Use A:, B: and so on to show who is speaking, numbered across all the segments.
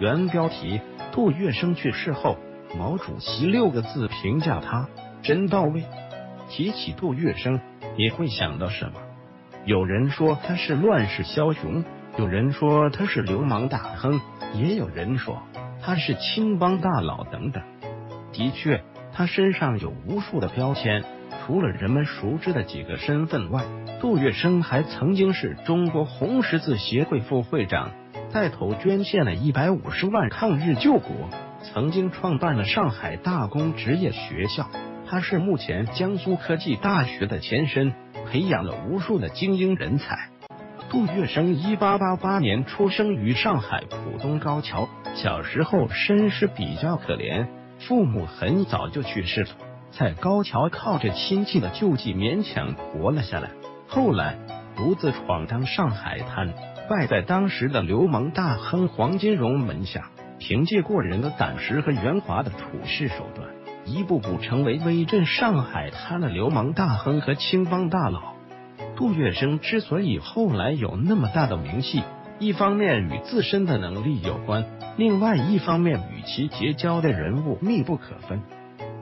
A: 原标题：杜月笙去世后，毛主席六个字评价他真到位。提起杜月笙，你会想到什么？有人说他是乱世枭雄，有人说他是流氓大亨，也有人说他是青帮大佬等等。的确，他身上有无数的标签。除了人们熟知的几个身份外，杜月笙还曾经是中国红十字协会副会长。带头捐献了一百五十万抗日救国，曾经创办了上海大工职业学校，他是目前江苏科技大学的前身，培养了无数的精英人才。杜月笙一八八八年出生于上海浦东高桥，小时候身世比较可怜，父母很早就去世了，在高桥靠着亲戚的救济勉强活了下来，后来独自闯荡上海滩。拜在当时的流氓大亨黄金荣门下，凭借过人的胆识和圆滑的处事手段，一步步成为威震上海滩的流氓大亨和青帮大佬。杜月笙之所以后来有那么大的名气，一方面与自身的能力有关，另外一方面与其结交的人物密不可分。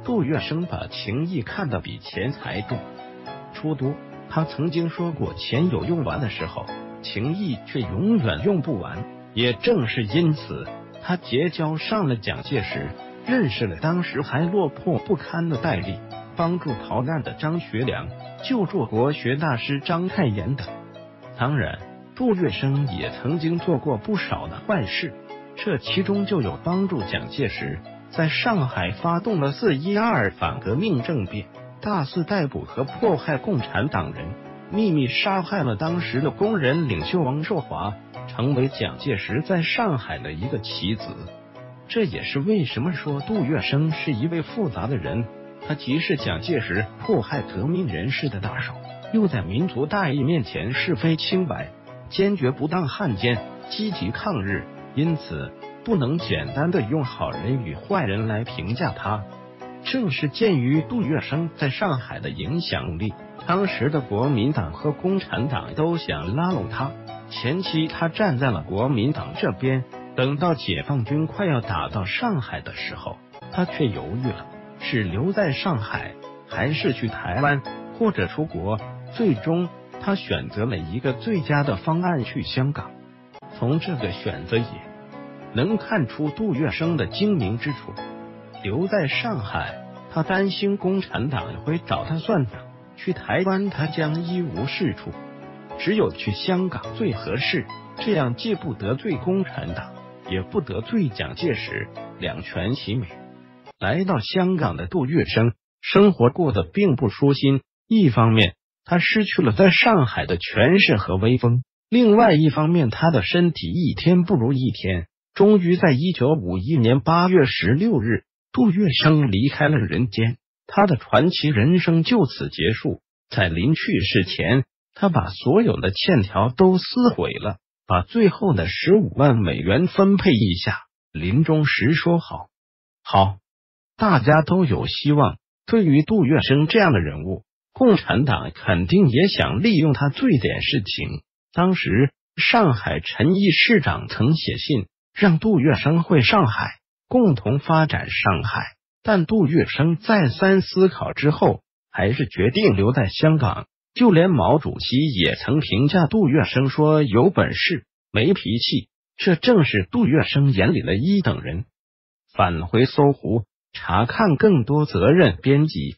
A: 杜月笙把情义看得比钱财重。出多，他曾经说过：“钱有用完的时候。”情谊却永远用不完，也正是因此，他结交上了蒋介石，认识了当时还落魄不堪的戴笠，帮助逃难的张学良，救助国学大师章太炎等。当然，杜月笙也曾经做过不少的坏事，这其中就有帮助蒋介石在上海发动了四一二反革命政变，大肆逮捕和迫害共产党人。秘密杀害了当时的工人领袖王寿华，成为蒋介石在上海的一个棋子。这也是为什么说杜月笙是一位复杂的人。他既是蒋介石迫害革命人士的大手，又在民族大义面前是非清白，坚决不当汉奸，积极抗日。因此，不能简单的用好人与坏人来评价他。正是鉴于杜月笙在上海的影响力。当时的国民党和共产党都想拉拢他，前期他站在了国民党这边，等到解放军快要打到上海的时候，他却犹豫了，是留在上海，还是去台湾或者出国？最终，他选择了一个最佳的方案，去香港。从这个选择也能看出杜月笙的精明之处。留在上海，他担心共产党会找他算账。去台湾，他将一无是处；只有去香港最合适，这样既不得罪共产党，也不得罪蒋介石，两全其美。来到香港的杜月笙，生活过得并不舒心。一方面，他失去了在上海的权势和威风；另外一方面，他的身体一天不如一天。终于在一九五一年八月十六日，杜月笙离开了人间。他的传奇人生就此结束。在临去世前，他把所有的欠条都撕毁了，把最后的十五万美元分配一下。临终时说：“好，好，大家都有希望。”对于杜月笙这样的人物，共产党肯定也想利用他做点事情。当时，上海陈毅市长曾写信让杜月笙回上海，共同发展上海。但杜月笙再三思考之后，还是决定留在香港。就连毛主席也曾评价杜月笙说：“有本事，没脾气。”这正是杜月笙眼里的一等人。返回搜狐，查看更多责任编辑。